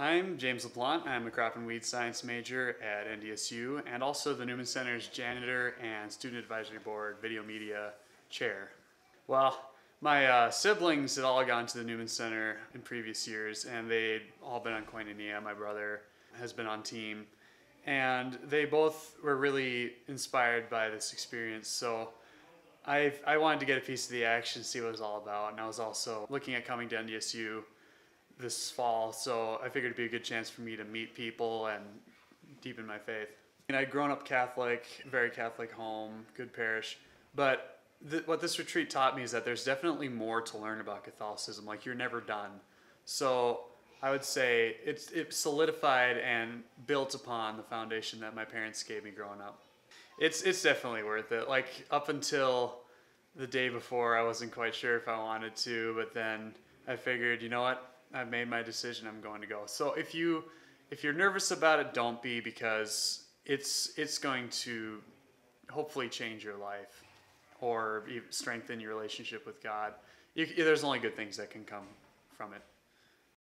I'm James LaPlante. I'm a crop and weed science major at NDSU and also the Newman Center's janitor and student advisory board video media chair. Well, my uh, siblings had all gone to the Newman Center in previous years and they'd all been on Koinonia. My brother has been on team and they both were really inspired by this experience. So I I wanted to get a piece of the action, see what it was all about, and I was also looking at coming to NDSU this fall, so I figured it'd be a good chance for me to meet people and deepen my faith. And I'd grown up Catholic, very Catholic home, good parish, but th- what this retreat taught me is that there's definitely more to learn about Catholicism. Like you're never done. So I would say it's it solidified and built upon the foundation that my parents gave me growing up. It's it's definitely worth it. Like up until the day before, I wasn't quite sure if I wanted to, but then I figured, you know what? I've made my decision. I'm going to go. So if you if you're nervous about it, don't be because it's it's going to hopefully change your life or strengthen your relationship with God. You, there's only good things that can come from it.